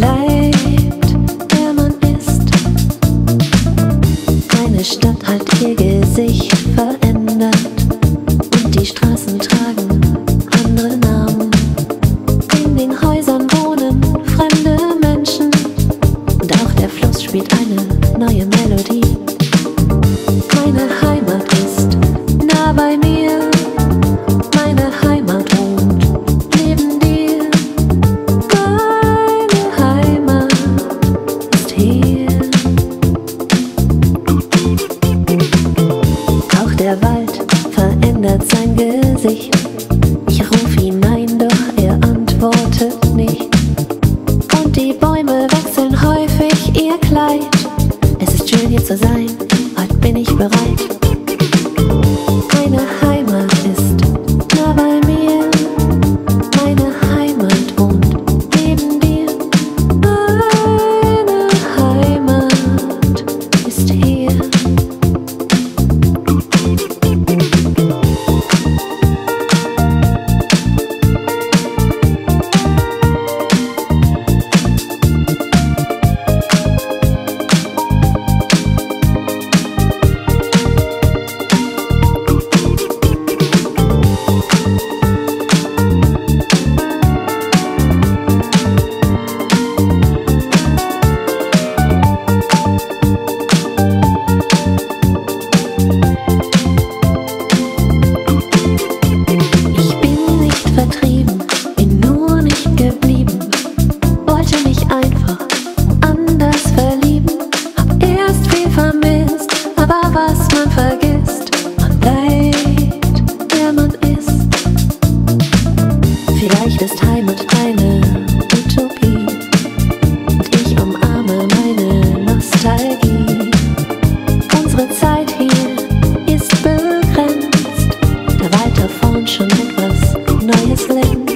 bleibt, der man ist. Keine Stadt hat ihr Gesicht verändert und die Straßen tragen andere Namen. In den Häusern wohnen fremde Menschen und auch der Fluss spielt eine neue Melodie. Keine Meine schön hier zu sein, heute bin ich bereit. his lips.